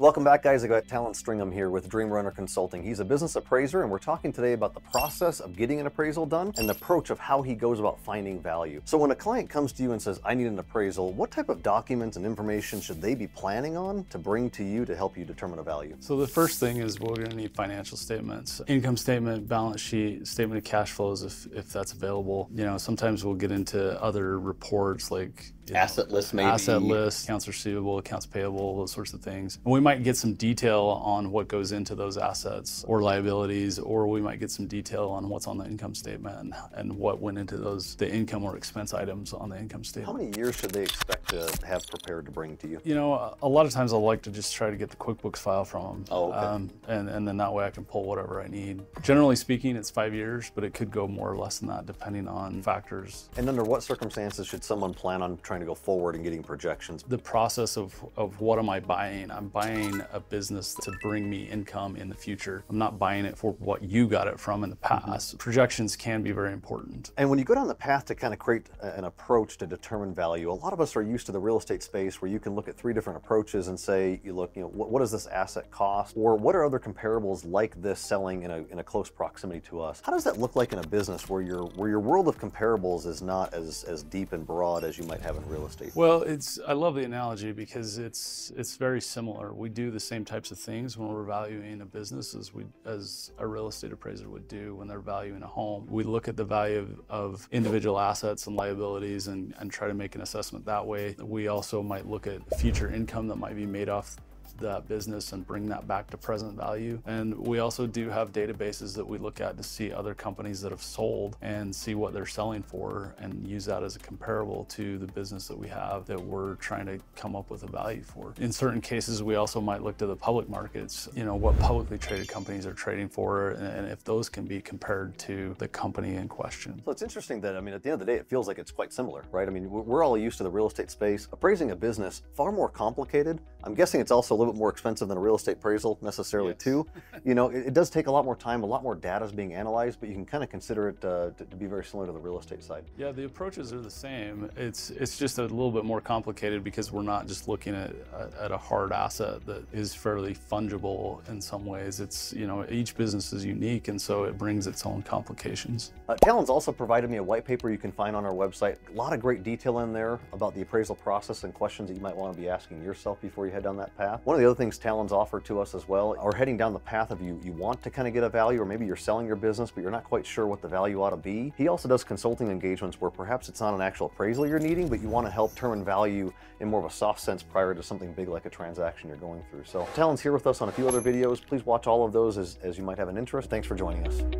Welcome back, guys. I got Talon Stringham here with Dream Runner Consulting. He's a business appraiser, and we're talking today about the process of getting an appraisal done and the approach of how he goes about finding value. So, when a client comes to you and says, I need an appraisal, what type of documents and information should they be planning on to bring to you to help you determine a value? So, the first thing is we're going to need financial statements, income statement, balance sheet, statement of cash flows if, if that's available. You know, sometimes we'll get into other reports like asset list, maybe asset list, accounts receivable, accounts payable, those sorts of things. And we might get some detail on what goes into those assets or liabilities, or we might get some detail on what's on the income statement and, and what went into those the income or expense items on the income statement. How many years should they expect to have prepared to bring to you? You know, a lot of times I like to just try to get the QuickBooks file from them. Oh, okay. Um, and, and then that way I can pull whatever I need. Generally speaking, it's five years, but it could go more or less than that depending on factors. And under what circumstances should someone plan on trying to go forward and getting projections? The process of, of what am I buying? I'm buying a business to bring me income in the future. I'm not buying it for what you got it from in the past. Mm -hmm. Projections can be very important. And when you go down the path to kind of create an approach to determine value, a lot of us are used to the real estate space where you can look at three different approaches and say, you look, you know, what, what does this asset cost? Or what are other comparables like this selling in a, in a close proximity to us? How does that look like in a business where your, where your world of comparables is not as, as deep and broad as you might have in real estate? Well, it's I love the analogy because it's it's very similar. We do the same types of things when we're valuing a business as we as a real estate appraiser would do when they're valuing a home. We look at the value of, of individual assets and liabilities and, and try to make an assessment that way. We also might look at future income that might be made off that business and bring that back to present value. And we also do have databases that we look at to see other companies that have sold and see what they're selling for and use that as a comparable to the business that we have that we're trying to come up with a value for. In certain cases, we also might look to the public markets, you know, what publicly traded companies are trading for and if those can be compared to the company in question. So it's interesting that, I mean, at the end of the day, it feels like it's quite similar, right? I mean, we're all used to the real estate space. Appraising a business, far more complicated. I'm guessing it's also a little bit more expensive than a real estate appraisal necessarily yes. too. You know, it, it, does take a lot more time, a lot more data is being analyzed, but you can kind of consider it uh, to, to, be very similar to the real estate side. Yeah, the approaches are the same. It's it's just a little bit more complicated because we're not just looking at, at a hard asset that is fairly fungible in some ways. It's, you know, each business is unique and so it brings its own complications. Uh, Talon's also provided me a white paper you can find on our website. A lot of great detail in there about the appraisal process and questions that you might want to be asking yourself before you head down that path. One of the other things things Talon's offer to us as well are heading down the path of you, you want to kind of get a value or maybe you're selling your business but you're not quite sure what the value ought to be. He also does consulting engagements where perhaps it's not an actual appraisal you're needing but you want to help determine value in more of a soft sense prior to something big like a transaction you're going through. So Talon's here with us on a few other videos. Please watch all of those as, as you might have an interest. Thanks for joining us.